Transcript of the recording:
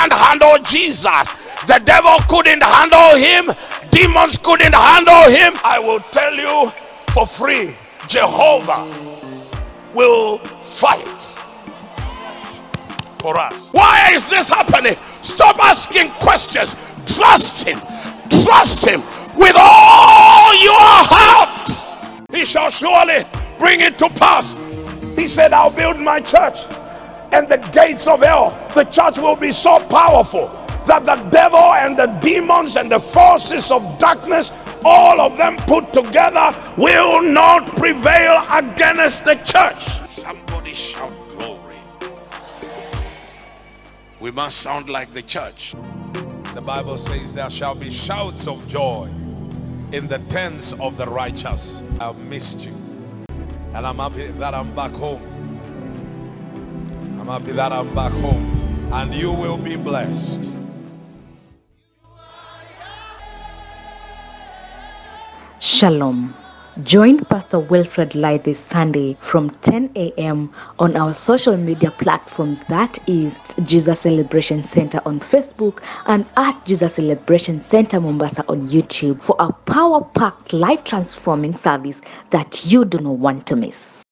can't handle Jesus. The devil couldn't handle him, demons couldn't handle him. I will tell you for free Jehovah will fight for us. Why is this happening? Stop asking questions. Trust Him. Trust Him with all your heart. He shall surely bring it to pass. He said, I'll build my church, and the gates of hell, the church will be so powerful that the devil and the demons and the forces of darkness, all of them put together, will not prevail against the church. Somebody shout glory. We must sound like the church. The Bible says there shall be shouts of joy in the tents of the righteous. I've missed you. And I'm happy that I'm back home. Happy that I'm back home. And you will be blessed. Shalom. Join Pastor Wilfred Lai this Sunday from 10 a.m. on our social media platforms that is Jesus Celebration Center on Facebook and at Jesus Celebration Center Mombasa on YouTube for a power packed life transforming service that you do not want to miss.